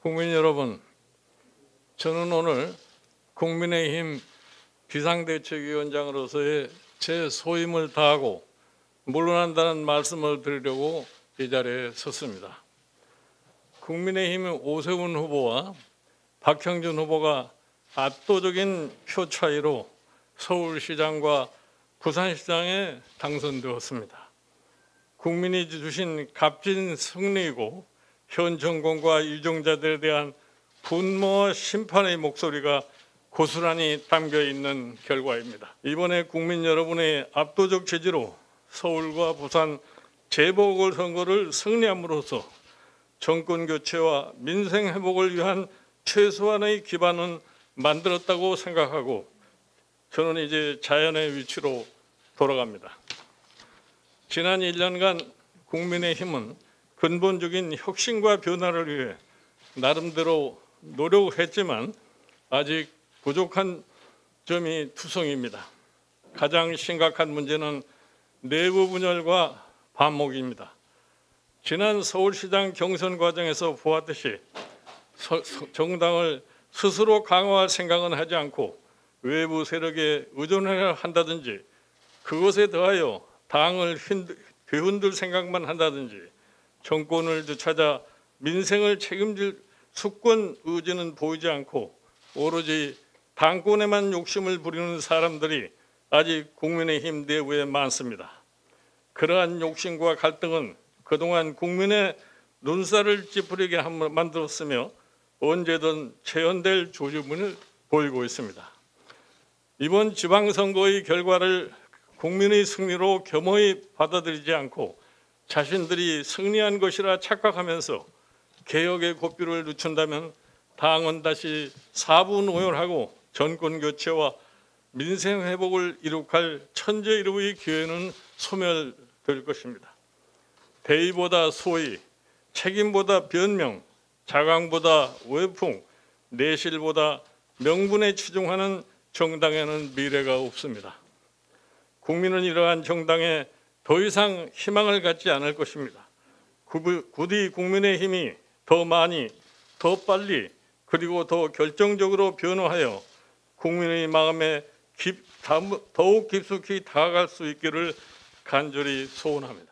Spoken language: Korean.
국민 여러분, 저는 오늘 국민의힘 비상대책위원장으로서의 제 소임을 다하고 물러난다는 말씀을 드리려고 이 자리에 섰습니다. 국민의힘 오세훈 후보와 박형준 후보가 압도적인 표 차이로 서울시장과 부산시장에 당선되었습니다. 국민이 주신 값진 승리이고 현 정권과 유정자들에 대한 분노와 심판의 목소리가 고스란히 담겨 있는 결과입니다. 이번에 국민 여러분의 압도적 지지로 서울과 부산 재보궐 선거를 승리함으로써 정권 교체와 민생 회복을 위한 최소한의 기반은 만들었다고 생각하고 저는 이제 자연의 위치로 돌아갑니다. 지난 1년간 국민의힘은 근본적인 혁신과 변화를 위해 나름대로 노력했지만 아직 부족한 점이 투성입니다. 가장 심각한 문제는 내부 분열과 반목입니다. 지난 서울시장 경선 과정에서 보았듯이 정당을 스스로 강화할 생각은 하지 않고 외부 세력에 의존해야 한다든지 그것에 더하여 당을 흔들- 뒤흔들 생각만 한다든지 정권을 되찾아 민생을 책임질 수권 의지는 보이지 않고 오로지 당권에만 욕심을 부리는 사람들이 아직 국민의힘 내부에 많습니다. 그러한 욕심과 갈등은 그동안 국민의 눈살을 찌푸리게 함- 만들었으며 언제든 재현될 조짐을 보이고 있습니다. 이번 지방선거의 결과를 국민의 승리로 겸허히 받아들이지 않고 자신들이 승리한 것이라 착각하면서 개혁의 고삐를 늦춘다면 당은 다시 사분오열하고 정권 교체와 민생 회복을 이룩할 천재일우의 기회는 소멸될 것입니다. 대의보다 소의, 책임보다 변명, 자강보다 외풍, 내실보다 명분에 치중하는 정당에는 미래가 없습니다. 국민은 이러한 정당에 더 이상 희망을 갖지 않을 것입니다. 구- 부디 국민의 힘이 더 많이, 더 빨리, 그리고 더 결정적으로 변화하여 국민의 마음에 깊, 더욱 깊숙이 다가갈 수 있기를 간절히 소원합니다.